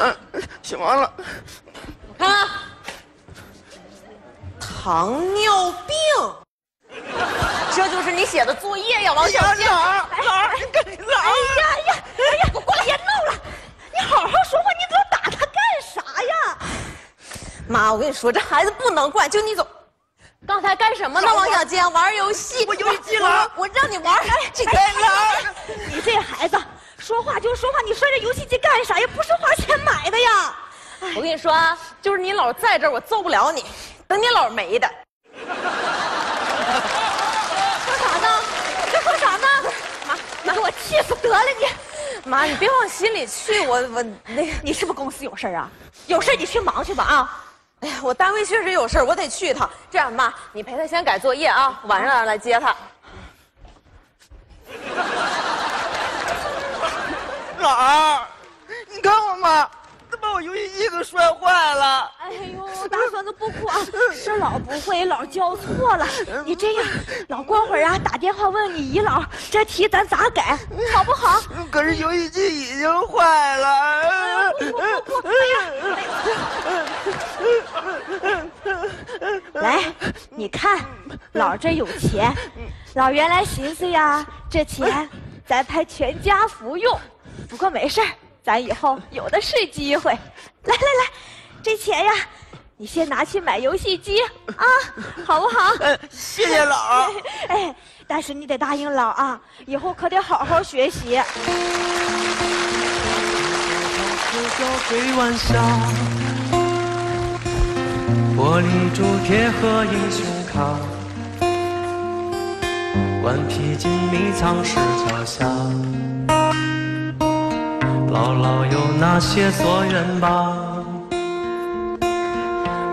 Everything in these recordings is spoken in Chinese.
嗯，写完了。看看，糖尿病，这就是你写的作业呀，王小哎呀贱。哪儿哪儿？你干哪儿？哎呀呀，哎呀，我别闹了，你好好说话，你老打他干啥呀？妈，我跟你说，这孩子不能惯，就你走。刚才干什么呢，王小贱？玩游戏。我游戏机了我我让你玩。这个哎，你这孩子说话就说话，你摔这游戏机干啥呀？不是！我跟你说啊，就是你姥在这儿，我揍不了你。等你姥没的。说啥呢？你这说啥呢？妈，妈给我气死得了你！妈，你别往心里去，我我那个，你是不是公司有事啊？有事你去忙去吧啊！哎呀，我单位确实有事，我得去一趟。这样，妈，你陪他先改作业啊，晚上来接他。哪儿？你看我妈，我游戏机给摔坏了。哎呦，大孙子不哭啊，是老不会，老教错了。你这样，老过会儿啊，打电话问你姨姥，这题咱咋改，好不好？可是游戏机已经坏了。哎来，你看，老这有钱，老原来寻思呀，这钱咱拍全家福用。不过没事儿，咱以后有的是机会。来来来，这钱呀，你先拿去买游戏机啊，好不好？呃谢谢老儿。哎，但是你得答应老啊，以后可得好好学习。玻璃珠铁盒英雄卡，顽皮筋迷藏石桥下，姥姥有那些所愿吧，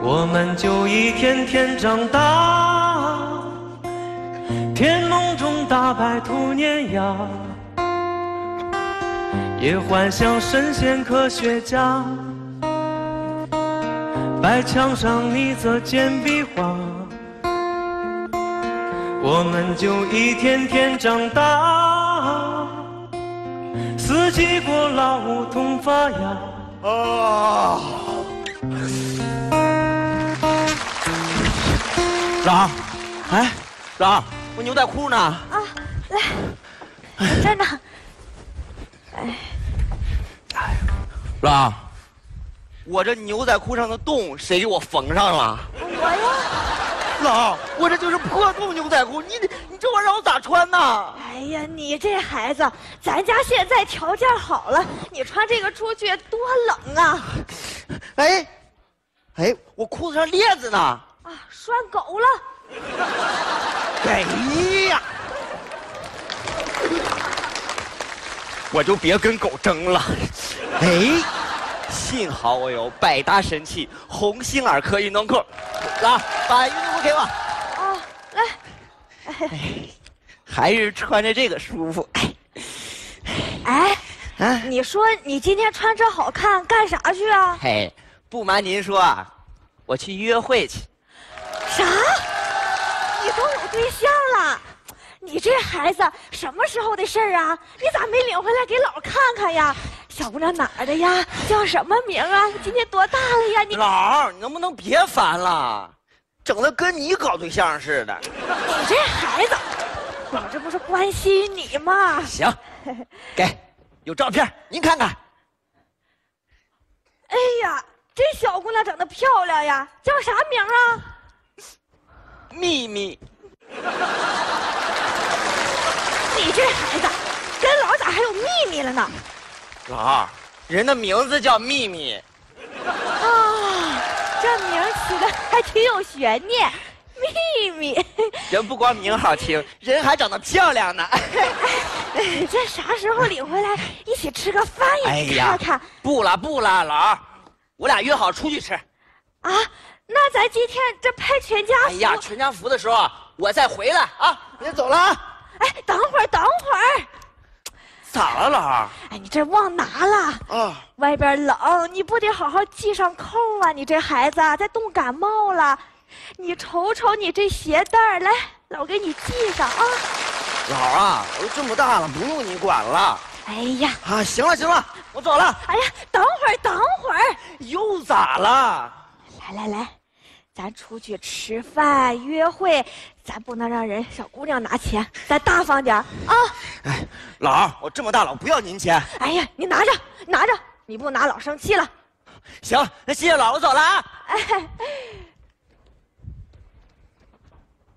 我们就一天天长大，天梦中大白兔年呀。也幻想神仙科学家，白墙上你则简笔画，我们就一天天长大，四季过老梧桐发芽。啊！姥儿，哎，姥儿，我牛仔裤呢？啊，来，我这儿呢。姥儿，我这牛仔裤上的洞谁给我缝上了？我呀，姥儿，我这就是破洞牛仔裤，你你这玩意儿让我咋穿呢？哎呀，你这孩子，咱家现在条件好了，你穿这个出去多冷啊！哎，哎，我裤子上链子呢？啊，拴狗了。哎呀，我就别跟狗争了。哎，幸好我有百搭神器鸿星尔克运动裤。来，把运动裤给我。还是穿着这个舒服。哎，啊，你说你今天穿这好看，干啥去啊？嘿，不瞒您说啊，我去约会去。啥？你都有对象了？你这孩子什么时候的事儿啊？你咋没领回来给姥看看呀？小姑娘哪儿的呀？叫什么名啊？今年多大了呀？你老，你能不能别烦了？整的跟你搞对象似的。你这孩子，我这不是关心你吗？行，给，有照片，您看看。哎呀，这小姑娘长得漂亮呀，叫啥名啊？秘密。你这孩子，跟老咋还有秘密了呢？老二，人的名字叫秘密。啊，这起的还挺有悬念，秘密。人不光名好听，人还长得漂亮呢。你这啥时候领回来一起吃个饭呀？你哎呀看看不了不了，老二，我俩约好出去吃。啊，那咱今天这拍全家福。哎呀，全家福的时候啊，我再回来啊。别走了啊！哎，等会儿，等会儿。咋哎，你这忘拿了，啊，外边冷，你不得好好系上扣啊？你这孩子再冻感冒了，你瞅瞅你这鞋带儿，来，老给你系上啊。老二啊，我都这么大了，不用你管了。哎呀，啊，行了行了，我走了。哎呀，等会儿，等会儿，又咋了？来来来，咱出去吃饭约会，咱不能让人小姑娘拿钱，咱大方点啊！哎，老二，我这么大了，我不要您钱。哎呀，你拿着，拿着，你不拿老生气了。行，那谢谢老，我走了啊。哎，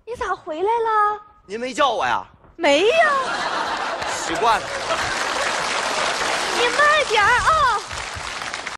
你咋回来了？您没叫我呀？没呀，习惯了。你慢点啊！